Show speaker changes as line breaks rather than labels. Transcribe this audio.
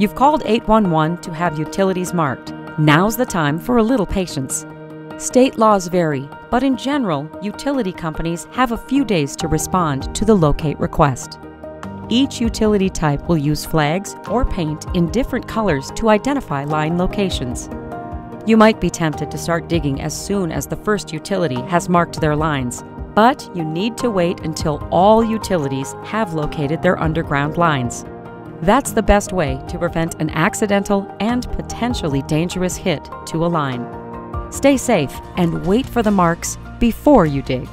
You've called 811 to have utilities marked. Now's the time for a little patience. State laws vary, but in general, utility companies have a few days to respond to the locate request. Each utility type will use flags or paint in different colors to identify line locations. You might be tempted to start digging as soon as the first utility has marked their lines, but you need to wait until all utilities have located their underground lines. That's the best way to prevent an accidental and potentially dangerous hit to a line. Stay safe and wait for the marks before you dig.